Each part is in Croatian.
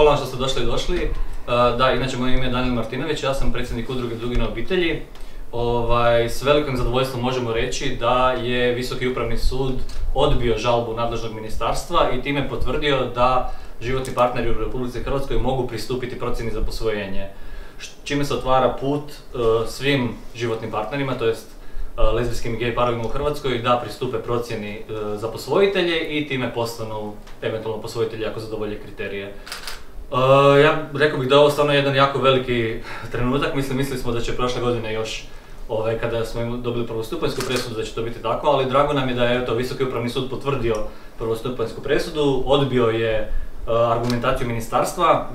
Hvala vam što ste došli i došli. E, Da, inače moje ime je Daniel Martinović, ja sam predsjednik udruge Dugine obitelji. Ovaj, s velikim zadovoljstvom možemo reći da je Visoki upravni sud odbio žalbu nadležnog ministarstva i time potvrdio da životni partneri u RH mogu pristupiti procjeni za posvojenje. Čime se otvara put e, svim životnim partnerima, to jest e, lezbijskim i gej parovima u Hrvatskoj da pristupe procjeni za posvojitelje i time postanu eventualno posvojitelji ako zadovolje kriterije. Uh, ja rekao bih da je ovo stvarno jedan jako veliki trenutak, mislim, mislili smo da će prošle godine još ovaj, kada smo dobili prvostupanjsku presudu da će to biti tako, ali drago nam je da je to Visoki upravni sud potvrdio prvostupanjsku presudu, odbio je uh, argumentaciju ministarstva,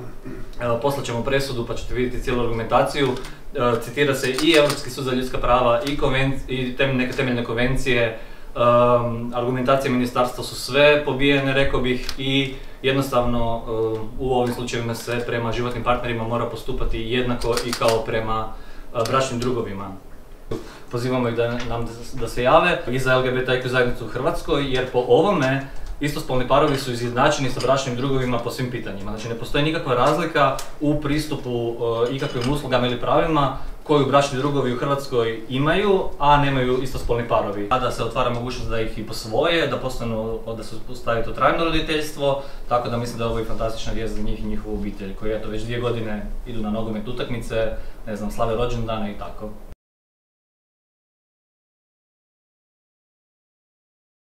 Evo, poslat ćemo presudu pa ćete vidjeti cijelu argumentaciju. Uh, citira se i Europski sud za ljudska prava i, konven- i tem- neke temeljne konvencije, Um, argumentacije ministarstva su sve pobijene, rekao bih, i jednostavno um, u ovim slučajevima se prema životnim partnerima mora postupati jednako i kao prema uh, bračnim drugovima. Pozivamo ih da nam da se jave i za LGBTQ zajednicu u Hrvatskoj, jer po ovome istospolni parovi su izjednačeni sa bračnim drugovima po svim pitanjima. Znači ne postoji nikakva razlika u pristupu uh, ikakvim uslugama ili pravima koju bračni drugovi u Hrvatskoj imaju, a nemaju istospolni parovi. A da se otvara mogućnost da ih i posvoje, da postanu, da se uspostavi to trajno roditeljstvo, tako da mislim da ovo i fantastična vijest za njih i njihovu obitelj, koji eto već dvije godine idu na nogomet utakmice, ne znam, slave rođendane i tako.